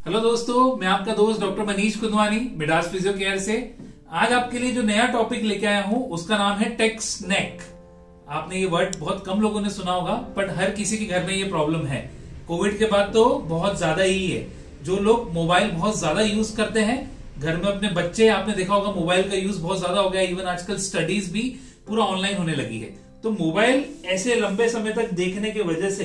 Hello दोस्तों, मैं आपका दोस्त doctor Manish Kundwani, Midas physio care से। आज आपके लिए जो नया टॉपिक लेके आया हूँ, उसका नाम है टेक्स नेक आपने ये वर्ड बहुत कम लोगों ने सुना होगा बट हर किसी के घर में ये प्रॉब्लम है। कोविड के बाद तो बहुत ज़्यादा ही है। जो लोग मोबाइल बहुत ज़्यादा यूज़ करते हैं, घर में अपने बच्चे, आपने देखा होगा मोबाइल का यूज़ बहुत ज़्यादा हो गया इवन आजकल स्टडीज़ भी पूरा ऑनलाइन होने लगी है। तो मोबाइल ऐसे लंबे समय तक देखने की वजह से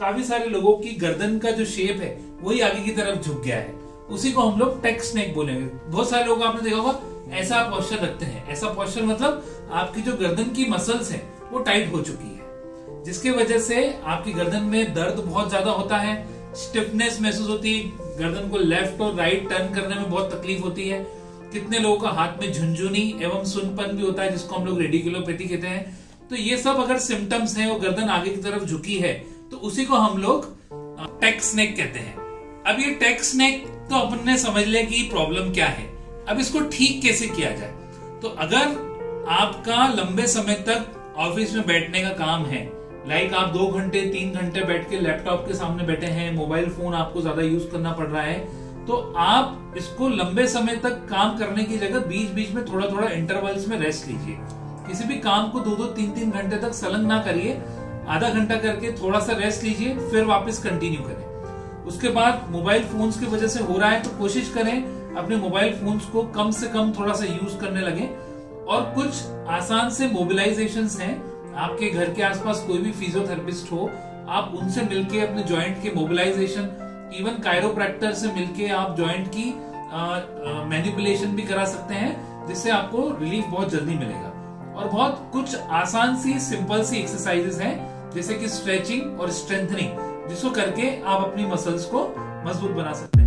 काफ़ी सारे लोगों की गर्दन का जो शेप है, वही आगे की तरफ़ झुक गया है। उसी को हम लोग टेक स्नेक बोलेंगे। बहुत सारे लोग आपने देखा होगा, ऐसा पॉस्चर रखते हैं। ऐसा पॉस्चर मतलब आपकी जो गर्दन की मसल्स है, वो टाइट हो चुकी है। जिसके वजह से आपकी गर्दन में दर्द बहुत ज़्यादा होता है स्टिफनेस महसूस होती है, गर्दन को लेफ़्ट और राइट टर्न करने में बहुत तकलीफ़ होती है। कितने लोगों का हाथ में झुंझुनी एवं सुनपन भी होता है, जिसको हम लोग रेडिकुलोपैथी कहते हैं। तो ये सब अगर सिम्टम्स हैं, वो गर्दन आगे की तरफ़ झुकी है तो उसी को हम लोग टेक स्नेक कहते हैं। अब ये टेक स्नेक तो अपन ने समझ लिया कि प्रॉब्लम क्या है। अब इसको ठीक कैसे किया जाए? तो अगर आपका लंबे समय तक ऑफ़िस में बैठने का काम है लाइक आप दो घंटे, तीन घंटे बैठ के लैपटॉप के सामने बैठे हैं मोबाइल फ़ोन आपको ज़्यादा यूज़ करना पड़ रहा है तो आप इसको लंबे समय तक काम करने की जगह बीच बीच में थोड़ा थोड़ा इंटरवल्स में रेस्ट लीजिए। किसी भी काम को दो दो तीन तीन घंटे तक सलंग ना करिए। आधा घंटा करके थोड़ा सा रेस्ट लीजिए, फिर वापस कंटिन्यू करें। उसके बाद मोबाइल फोन्स की वजह से हो रहा है तो कोशिश करें अपने मोबाइल फोन्स को कम से कम थोड़ा सा यूज़ करने लगे। और कुछ आसान से मोबिलाइजेशन हैं। आपके घर के आसपास कोई भी फिजियोथेरेपिस्ट हो, आप उनसे मिलके अपने जॉइंट के मोबिलाइजेशन इवन कायरोप्रैक्टर से मिलके आप जॉइंट की मैनिपुलेशन भी करा सकते हैं, जिससे आपको रिलीफ बहुत जल्दी मिलेगा। और बहुत कुछ आसान सी सिंपल सी एक्सरसाइजेस हैं जैसे कि स्ट्रेचिंग और स्ट्रेंथनिंग जिसको करके आप अपनी मसल्स को मज़बूत बना सकते हैं।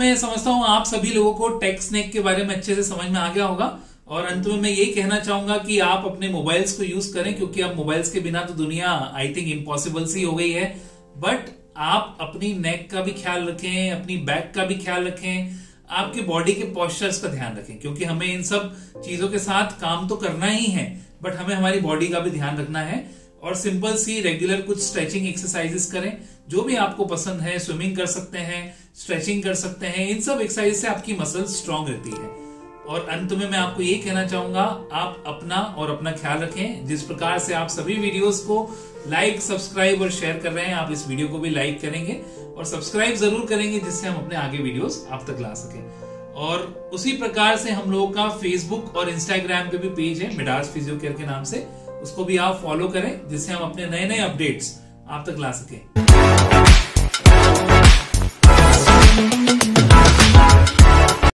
मैं समझता हूँ आप सभी लोगों को टेक स्नेक के बारे में अच्छे से समझ में आ गया होगा। और अंत में मैं यही कहना चाहूँगा कि आप अपने मोबाइल्स को यूज़ करें, क्योंकि अब मोबाइल्स के बिना तो दुनिया आई थिंक इम्पॉसिबल सी हो गई है। बट आप अपनी नेक का भी ख्याल रखें, अपनी बैक का भी ख्याल रखें, आपके बॉडी के पॉस्चर्स का ध्यान रखें, क्योंकि हमें इन सब चीज़ों के साथ काम तो करना ही है बट हमें हमारी बॉडी का भी ध्यान रखना है। और सिंपल सी रेगुलर कुछ स्ट्रेचिंग एक्सरसाइजेस करें। जो भी आपको पसंद है स्विमिंग कर सकते हैं स्ट्रेचिंग कर सकते हैं, इन सब एक्सरसाइज से आपकी मसल स्ट्रांग रहती है। और अंत में मैं आपको ये कहना चाहूँगा, आप अपना और अपना ख्याल रखें। जिस प्रकार से आप सभी वीडियोस को लाइक सब्सक्राइब और शेयर कर रहे हैं, आप इस वीडियो को भी लाइक करेंगे और सब्सक्राइब ज़रूर करेंगे, जिससे हम अपने आगे वीडियोस आप तक ला सकें। और उसी प्रकार से हम लोगों का फेसबुक और इंस्टाग्राम पे भी पेज है मिडास फिजियो केयर के नाम से। उसको भी आप फॉलो करें, जिससे हम अपने नए नए अपडेट्स आप तक ला सकें।